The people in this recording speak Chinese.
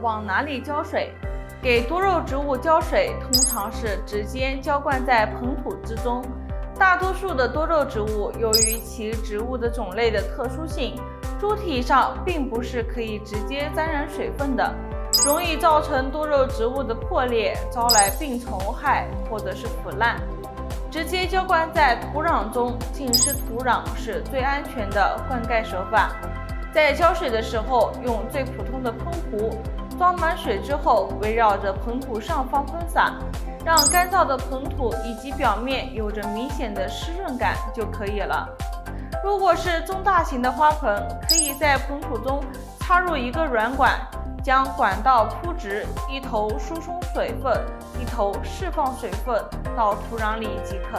往哪里浇水。给多肉植物浇水，通常是直接浇灌在盆土之中。大多数的多肉植物，由于其植物的种类的特殊性，株体上并不是可以直接沾染水分的，容易造成多肉植物的破裂，招来病虫害或者是腐烂。直接浇灌在土壤中，浸湿土壤是最安全的灌溉手法。在浇水的时候，用最普通的喷壶。装满水之后，围绕着盆土上方喷洒，让干燥的盆土以及表面有着明显的湿润感就可以了。如果是中大型的花盆，可以在盆土中插入一个软管，将管道铺直，一头输送水分，一头释放水分到土壤里即可。